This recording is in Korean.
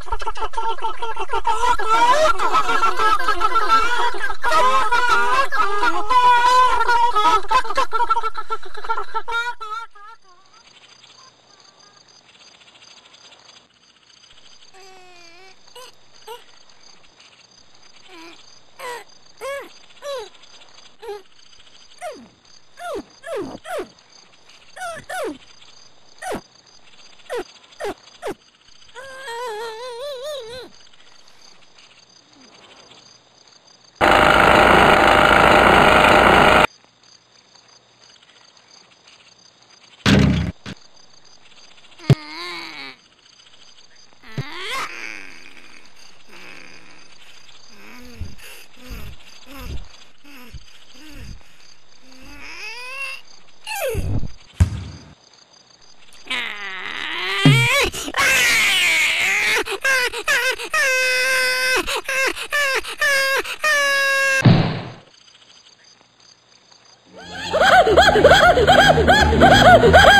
ハハハハ! Ah!